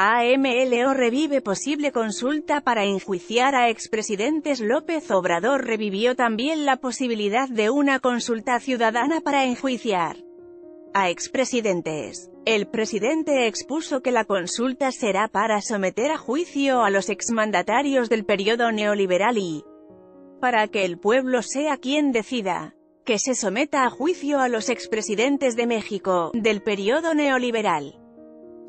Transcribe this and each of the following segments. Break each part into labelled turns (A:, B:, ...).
A: AMLO revive posible consulta para enjuiciar a expresidentes López Obrador revivió también la posibilidad de una consulta ciudadana para enjuiciar a expresidentes. El presidente expuso que la consulta será para someter a juicio a los exmandatarios del periodo neoliberal y para que el pueblo sea quien decida que se someta a juicio a los expresidentes de México, del periodo neoliberal.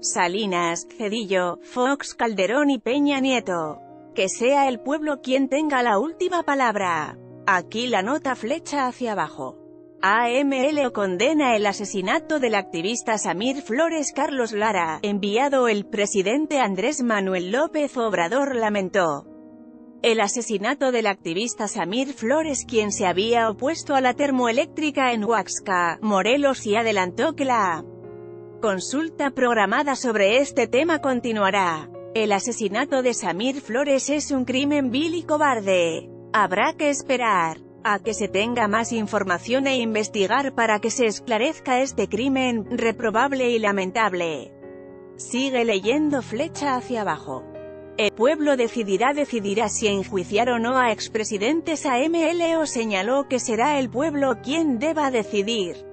A: Salinas, Cedillo, Fox, Calderón y Peña Nieto. Que sea el pueblo quien tenga la última palabra. Aquí la nota flecha hacia abajo. AML condena el asesinato del activista Samir Flores Carlos Lara, enviado el presidente Andrés Manuel López Obrador lamentó. El asesinato del activista Samir Flores quien se había opuesto a la termoeléctrica en Huaxca, Morelos y adelantó que la consulta programada sobre este tema continuará. El asesinato de Samir Flores es un crimen vil y cobarde. Habrá que esperar a que se tenga más información e investigar para que se esclarezca este crimen, reprobable y lamentable. Sigue leyendo flecha hacia abajo. El pueblo decidirá decidirá si enjuiciar o no a expresidentes a MLO señaló que será el pueblo quien deba decidir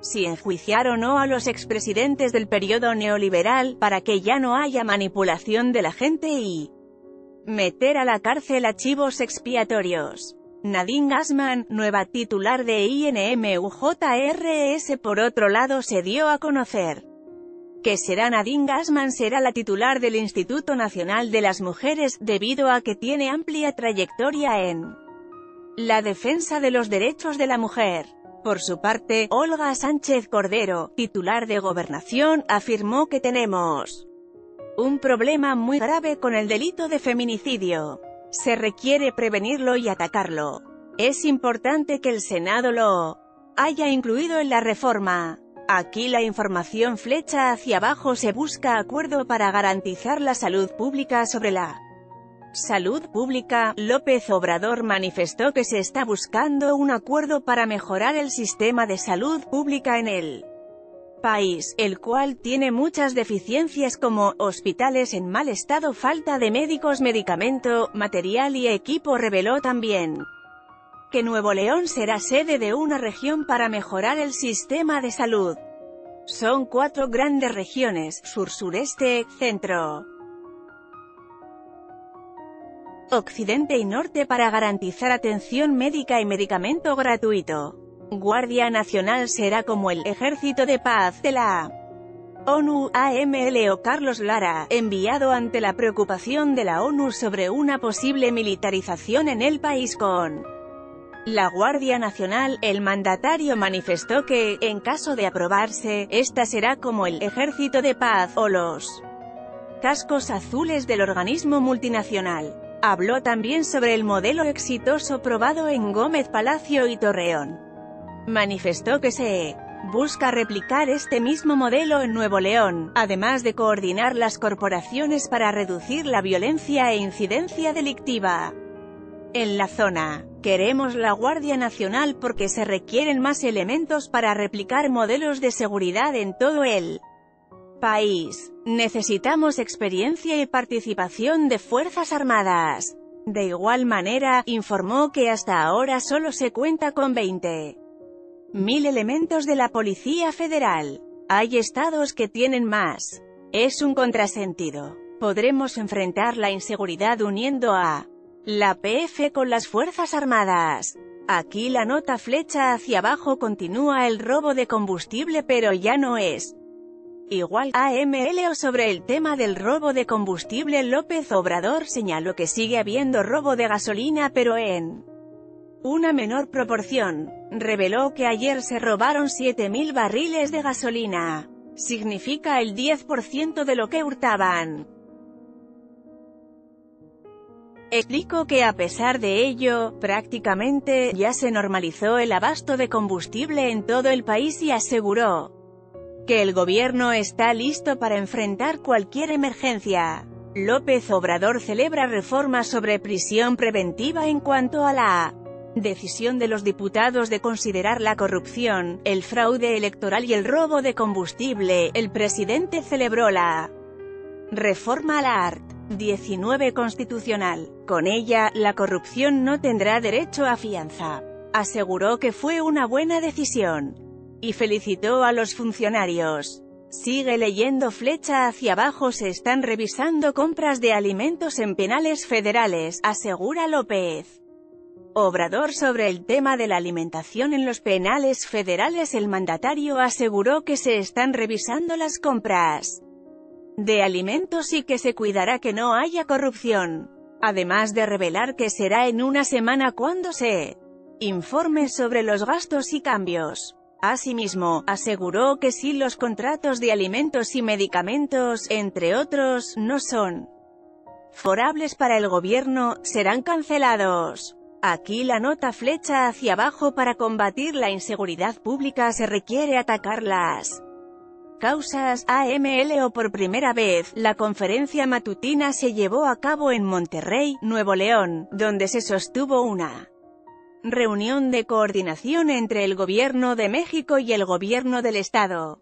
A: si enjuiciar o no a los expresidentes del periodo neoliberal, para que ya no haya manipulación de la gente y meter a la cárcel a chivos expiatorios. Nadine Gassman, nueva titular de INMUJRS por otro lado se dio a conocer que será Nadine Gassman será la titular del Instituto Nacional de las Mujeres, debido a que tiene amplia trayectoria en la defensa de los derechos de la mujer. Por su parte, Olga Sánchez Cordero, titular de Gobernación, afirmó que tenemos un problema muy grave con el delito de feminicidio. Se requiere prevenirlo y atacarlo. Es importante que el Senado lo haya incluido en la reforma. Aquí la información flecha hacia abajo se busca acuerdo para garantizar la salud pública sobre la Salud Pública, López Obrador manifestó que se está buscando un acuerdo para mejorar el sistema de salud pública en el país, el cual tiene muchas deficiencias como, hospitales en mal estado, falta de médicos, medicamento, material y equipo reveló también que Nuevo León será sede de una región para mejorar el sistema de salud. Son cuatro grandes regiones, sur-sureste, centro, Occidente y Norte para garantizar atención médica y medicamento gratuito. Guardia Nacional será como el Ejército de Paz de la ONU, AMLO Carlos Lara, enviado ante la preocupación de la ONU sobre una posible militarización en el país con la Guardia Nacional, el mandatario manifestó que, en caso de aprobarse, esta será como el Ejército de Paz, o los cascos azules del organismo multinacional. Habló también sobre el modelo exitoso probado en Gómez Palacio y Torreón. Manifestó que se busca replicar este mismo modelo en Nuevo León, además de coordinar las corporaciones para reducir la violencia e incidencia delictiva. En la zona, queremos la Guardia Nacional porque se requieren más elementos para replicar modelos de seguridad en todo el país. Necesitamos experiencia y participación de Fuerzas Armadas. De igual manera, informó que hasta ahora solo se cuenta con 20 mil elementos de la Policía Federal. Hay estados que tienen más. Es un contrasentido. Podremos enfrentar la inseguridad uniendo a la PF con las Fuerzas Armadas. Aquí la nota flecha hacia abajo continúa el robo de combustible pero ya no es Igual, AMLO sobre el tema del robo de combustible López Obrador señaló que sigue habiendo robo de gasolina pero en una menor proporción. Reveló que ayer se robaron 7.000 barriles de gasolina. Significa el 10% de lo que hurtaban. Explicó que a pesar de ello, prácticamente, ya se normalizó el abasto de combustible en todo el país y aseguró, que el gobierno está listo para enfrentar cualquier emergencia. López Obrador celebra reforma sobre prisión preventiva en cuanto a la decisión de los diputados de considerar la corrupción, el fraude electoral y el robo de combustible, el presidente celebró la Reforma a la ART. 19 Constitucional. Con ella, la corrupción no tendrá derecho a fianza. Aseguró que fue una buena decisión. Y felicitó a los funcionarios. Sigue leyendo flecha hacia abajo se están revisando compras de alimentos en penales federales, asegura López. Obrador sobre el tema de la alimentación en los penales federales el mandatario aseguró que se están revisando las compras de alimentos y que se cuidará que no haya corrupción. Además de revelar que será en una semana cuando se informe sobre los gastos y cambios. Asimismo, aseguró que si los contratos de alimentos y medicamentos, entre otros, no son forables para el gobierno, serán cancelados. Aquí la nota flecha hacia abajo para combatir la inseguridad pública se requiere atacarlas causas AML o por primera vez, la conferencia matutina se llevó a cabo en Monterrey, Nuevo León, donde se sostuvo una reunión de coordinación entre el Gobierno de México y el Gobierno del Estado.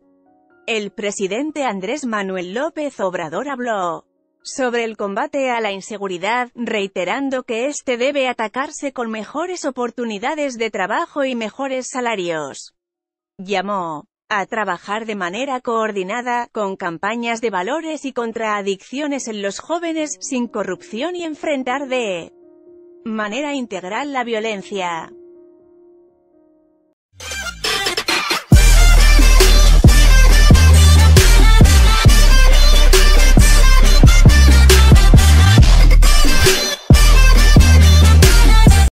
A: El presidente Andrés Manuel López Obrador habló sobre el combate a la inseguridad, reiterando que este debe atacarse con mejores oportunidades de trabajo y mejores salarios. Llamó a trabajar de manera coordinada, con campañas de valores y contra adicciones en los jóvenes, sin corrupción y enfrentar de manera integral la violencia.